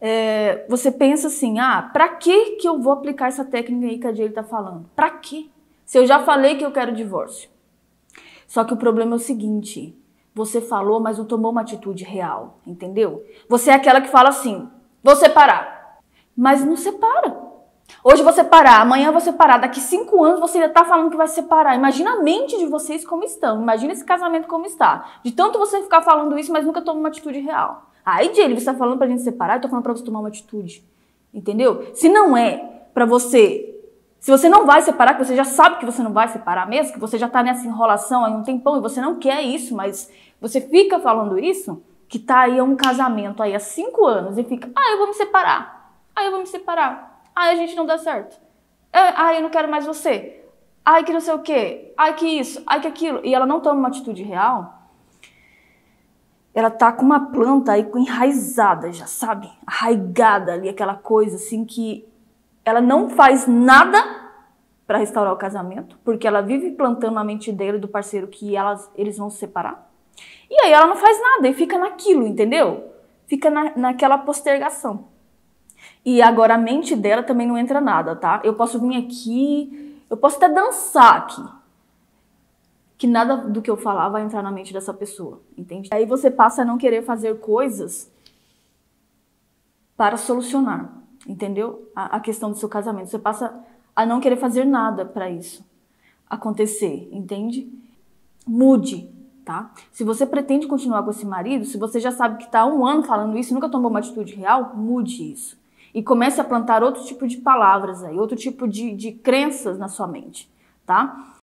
é, você pensa assim, ah, pra que que eu vou aplicar essa técnica aí que a Jay tá falando? Pra quê? Se eu já falei que eu quero divórcio. Só que o problema é o seguinte, você falou, mas não tomou uma atitude real, entendeu? Você é aquela que fala assim, vou separar, mas não separa. Hoje você parar, amanhã você parar, daqui cinco anos você ainda tá falando que vai separar. Imagina a mente de vocês como estão, imagina esse casamento como está. De tanto você ficar falando isso, mas nunca toma uma atitude real. Aí, Jay, você tá falando pra gente separar, eu tô falando pra você tomar uma atitude. Entendeu? Se não é pra você se você não vai separar, que você já sabe que você não vai separar mesmo, que você já tá nessa enrolação aí um tempão e você não quer isso, mas você fica falando isso, que tá aí um casamento aí há cinco anos e fica, ah, eu vou me separar, ah, eu vou me separar, ah, a gente não dá certo, ah, eu não quero mais você, ai que não sei o quê, ai que isso, ai que aquilo, e ela não toma uma atitude real, ela tá com uma planta aí enraizada já, sabe? Arraigada ali, aquela coisa assim que ela não faz nada para restaurar o casamento, porque ela vive plantando na mente dele do parceiro que elas, eles vão se separar. E aí ela não faz nada e fica naquilo, entendeu? Fica na, naquela postergação. E agora a mente dela também não entra nada, tá? Eu posso vir aqui, eu posso até dançar aqui. Que nada do que eu falar vai entrar na mente dessa pessoa, entende? Aí você passa a não querer fazer coisas para solucionar entendeu? A, a questão do seu casamento. Você passa a não querer fazer nada para isso acontecer, entende? Mude, tá? Se você pretende continuar com esse marido, se você já sabe que está há um ano falando isso e nunca tomou uma atitude real, mude isso. E comece a plantar outro tipo de palavras aí, outro tipo de, de crenças na sua mente, tá?